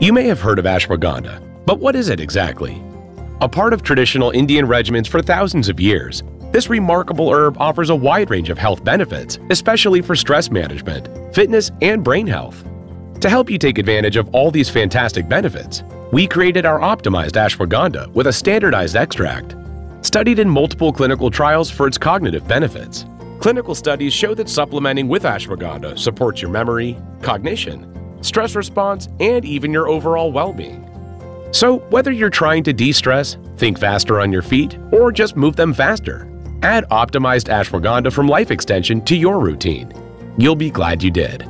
You may have heard of ashwagandha, but what is it exactly? A part of traditional Indian regimens for thousands of years, this remarkable herb offers a wide range of health benefits, especially for stress management, fitness, and brain health. To help you take advantage of all these fantastic benefits, we created our optimized ashwagandha with a standardized extract. Studied in multiple clinical trials for its cognitive benefits, clinical studies show that supplementing with ashwagandha supports your memory, cognition, stress response, and even your overall well being. So, whether you're trying to de stress, think faster on your feet, or just move them faster, add optimized ashwagandha from Life Extension to your routine. You'll be glad you did.